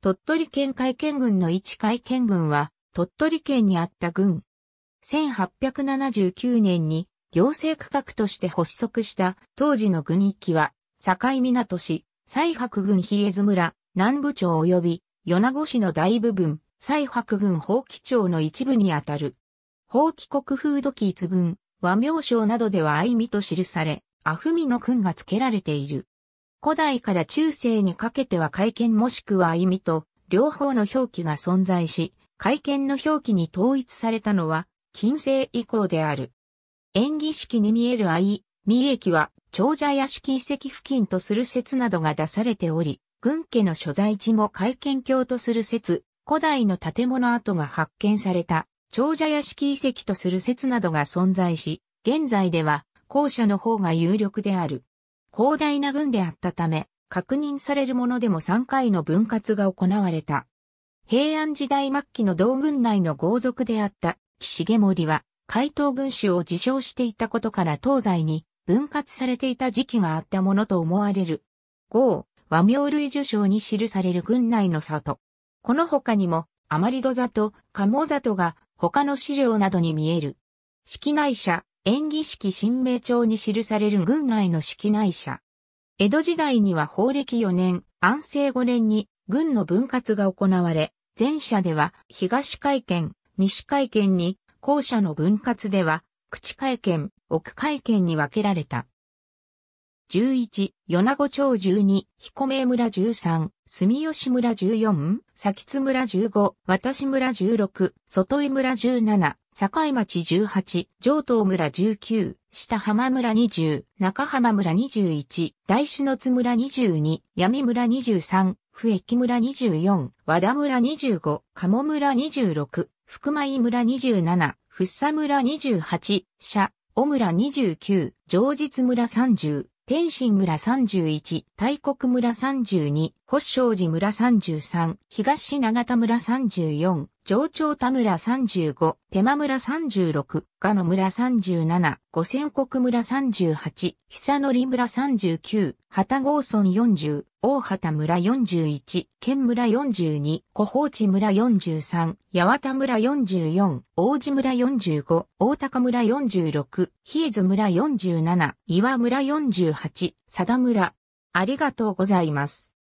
鳥取県海県郡の一海県郡は、鳥取県にあった郡。1879年に行政区画として発足した当時の郡域は、境港市、西白郡比江津村、南部町及び、米子市の大部分、西白郡法規町の一部にあたる。法規国風土記一文、和名称などでは愛美と記され、アフミの訓が付けられている。古代から中世にかけては会見もしくは愛美と両方の表記が存在し、会見の表記に統一されたのは近世以降である。演技式に見える愛、美駅は長者屋敷遺跡付近とする説などが出されており、軍家の所在地も会見橋とする説、古代の建物跡が発見された長者屋敷遺跡とする説などが存在し、現在では後者の方が有力である。広大な軍であったため、確認されるものでも3回の分割が行われた。平安時代末期の同軍内の豪族であった岸重森は、海東軍主を自称していたことから東西に分割されていた時期があったものと思われる。豪、和名類受賞に記される軍内の里。この他にも、アマリド里、鴨里が他の資料などに見える。式内社、演技式新名帳に記される軍内の式内社。江戸時代には法暦4年、安政5年に軍の分割が行われ、前者では東海県、西海県に、後者の分割では、口海県、奥海県に分けられた。11、米子町12、彦名村13、住吉村14、佐津村15、渡村16、外井村17、境町18、上東村19、下浜村20、中浜村21、大志野津村22、闇村23、不駅村24、和田村25、鴨村26、福舞村27、福佐村28、社、小村29、上実村30、天津村31、大国村32、保祥寺村33、東長田村34、上長田村35、手間村36、加野村37、五千国村38、久則村39、旗郷村40、大畑村41、県村42、小宝地村43、八幡村44、王子村45、大高村46、比江津村47、岩村48、佐田村。ありがとうございます。